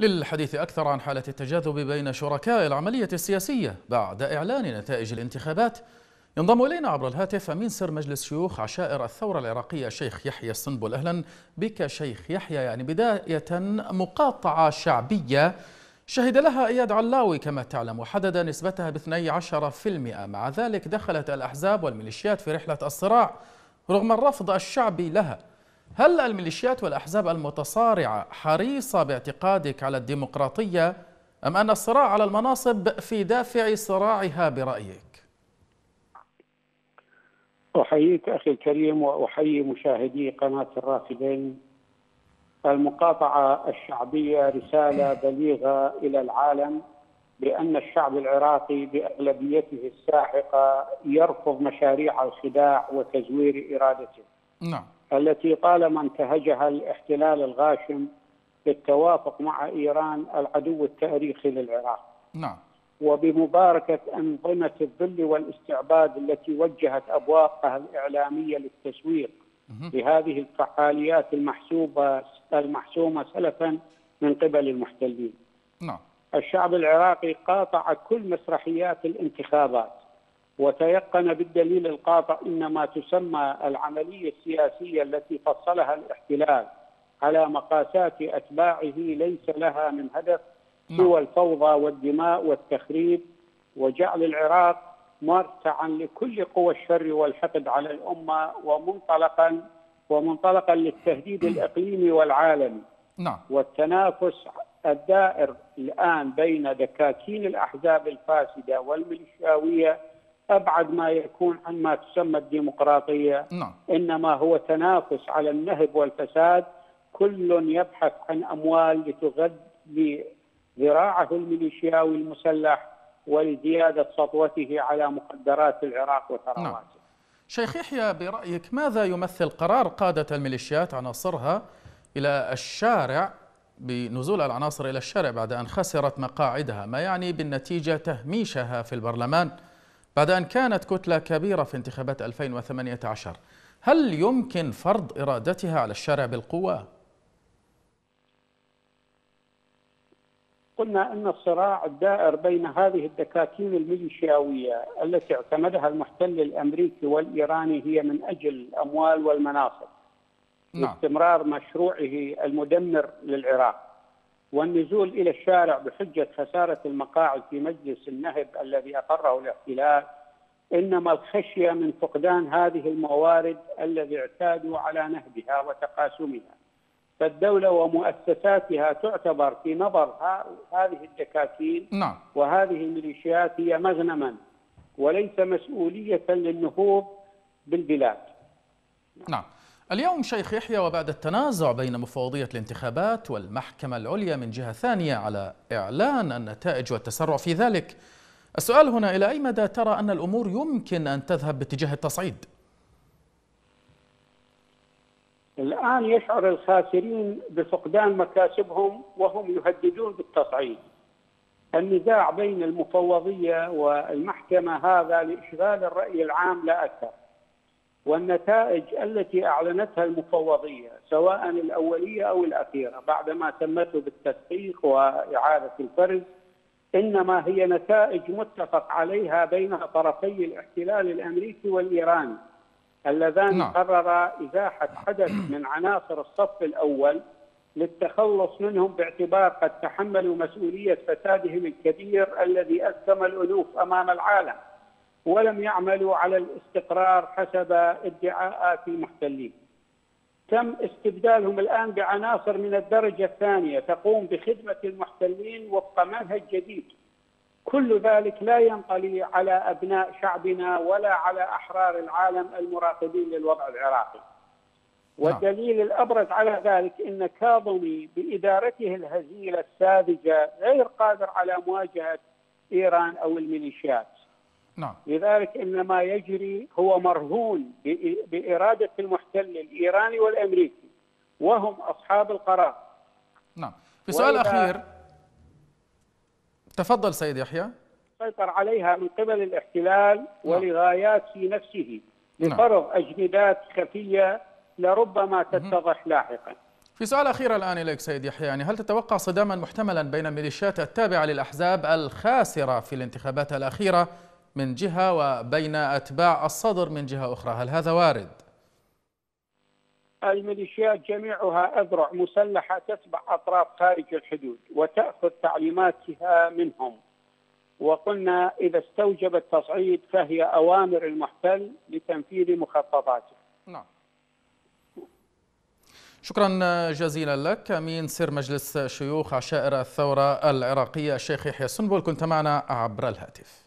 للحديث أكثر عن حالة التجاذب بين شركاء العملية السياسية بعد إعلان نتائج الانتخابات. ينضم إلينا عبر الهاتف أمين سر مجلس شيوخ عشائر الثورة العراقية الشيخ يحيى السنبل. أهلا بك شيخ يحيى. يعني بداية مقاطعة شعبية شهد لها إياد علاوي كما تعلم وحدد نسبتها ب 12% مع ذلك دخلت الأحزاب والميليشيات في رحلة الصراع رغم الرفض الشعبي لها. هل الميليشيات والأحزاب المتصارعة حريصة باعتقادك على الديمقراطية أم أن الصراع على المناصب في دافع صراعها برأيك؟ أحييك أخي الكريم وأحيي مشاهدي قناة الرافدين. المقاطعة الشعبية رسالة بليغة إلى العالم بأن الشعب العراقي بأغلبيته الساحقة يرفض مشاريع الخداع وتزوير إرادته. نعم. التي طالما انتهجها الاحتلال الغاشم بالتوافق مع إيران العدو التاريخي للعراق. نعم. وبمباركة أنظمة الذل والاستعباد التي وجهت أبواقها الإعلامية للتسويق لهذه الفعاليات المحسوبة المحسومة سلفا من قبل المحتلين. نعم. الشعب العراقي قاطع كل مسرحيات الانتخابات وتيقن بالدليل القاطع إن ما تسمى العملية السياسية التي فصلها الاحتلال على مقاسات أتباعه ليس لها من هدف نعم. سوى الفوضى والدماء والتخريب وجعل العراق مرتعا لكل قوى الشر والحقد على الأمة ومنطلقا ومنطلقا للتهديد الإقليمي والعالمي. نعم. والتنافس الدائر الآن بين دكاكين الأحزاب الفاسدة والميليشياوية أبعد ما يكون عن ما تسمى الديمقراطية نعم. إنما هو تنافس على النهب والفساد كل يبحث عن أموال لتغذي ذراعه الميليشياوي المسلح ولزيادة سطوته على مخدرات العراق وثرواته. نعم. شيخ يحيى برأيك ماذا يمثل قرار قادة الميليشيات عناصرها إلى الشارع بنزول العناصر إلى الشارع بعد أن خسرت مقاعدها، ما يعني بالنتيجة تهميشها في البرلمان بعد أن كانت كتلة كبيرة في انتخابات 2018 هل يمكن فرض إرادتها على الشارع بالقوة؟ قلنا أن الصراع الدائر بين هذه الدكاكين الميليشياوية التي اعتمدها المحتل الأمريكي والإيراني هي من أجل الأموال والمناصب نعم. استمرار مشروعه المدمر للعراق والنزول إلى الشارع بحجة خسارة المقاعد في مجلس النهب الذي أقره الاحتلال إنما الخشية من فقدان هذه الموارد الذي اعتادوا على نهبها وتقاسمها. فالدولة ومؤسساتها تعتبر في نظر هذه الدكاكين نعم. وهذه الميليشيات هي مغنما وليس مسؤولية للنهوض بالبلاد. نعم. اليوم شيخ يحيى وبعد التنازع بين مفوضية الانتخابات والمحكمة العليا من جهة ثانية على إعلان النتائج والتسرع في ذلك. السؤال هنا إلى أي مدى ترى أن الأمور يمكن أن تذهب باتجاه التصعيد؟ الآن يشعر الخاسرين بفقدان مكاسبهم وهم يهددون بالتصعيد. النزاع بين المفوضية والمحكمة هذا لإشغال الرأي العام لا أكثر. والنتائج التي أعلنتها المفوضية سواء الأولية أو الأخيرة بعدما تمته بالتدقيق وإعادة الفرز إنما هي نتائج متفق عليها بين طرفي الاحتلال الأمريكي والايراني اللذان نعم. قررا إزاحة عدد من عناصر الصف الأول للتخلص منهم باعتبار قد تحملوا مسؤولية فسادهم الكبير الذي اسلم الألوف أمام العالم. ولم يعملوا على الاستقرار حسب ادعاءات المحتلين. تم استبدالهم الآن بعناصر من الدرجة الثانية تقوم بخدمة المحتلين وفق منهج جديد. كل ذلك لا ينطلي على أبناء شعبنا ولا على أحرار العالم المراقبين للوضع العراقي. نعم. والدليل الأبرز على ذلك إن كاظمي بإدارته الهزيلة الساذجة غير قادر على مواجهة إيران أو الميليشيات. نعم. لذلك ان ما يجري هو مرهون بإرادة المحتل الإيراني والأمريكي وهم أصحاب القرار. نعم. في سؤال أخير تفضل سيد يحيى. سيطر عليها من قبل الاحتلال نعم. ولغايات في نفسه. لفرض نعم. أجندات خفية لربما تتضح لاحقا. في سؤال أخير الآن إليك سيد يحيى يعني هل تتوقع صداما محتملا بين الميليشيات التابعة للأحزاب الخاسرة في الانتخابات الأخيرة من جهة وبين أتباع الصدر من جهة أخرى. هل هذا وارد؟ الميليشيات جميعها أذرع مسلحة تتبع أطراف خارج الحدود وتأخذ تعليماتها منهم. وقلنا إذا استوجب التصعيد فهي أوامر المحتل لتنفيذ مخططاته. نعم. شكرا جزيلا لك. أمين سر مجلس شيوخ عشائر الثورة العراقية الشيخ يحيى سنبل كنت معنا عبر الهاتف.